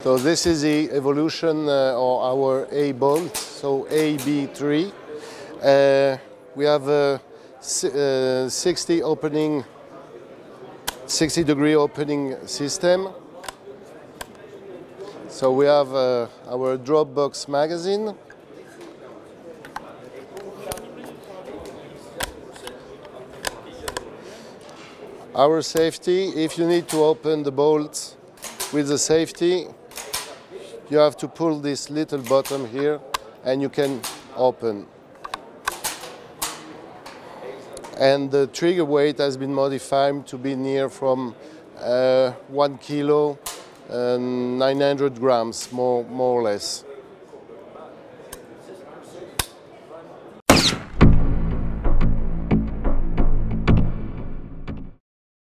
So this is the evolution uh, of our A bolt, so AB3. Uh, we have a uh, 60 opening, 60 degree opening system. So we have uh, our drop box magazine. Our safety, if you need to open the bolts with the safety, you have to pull this little button here and you can open. And the trigger weight has been modified to be near from uh, one kilo and 900 grams, more, more or less.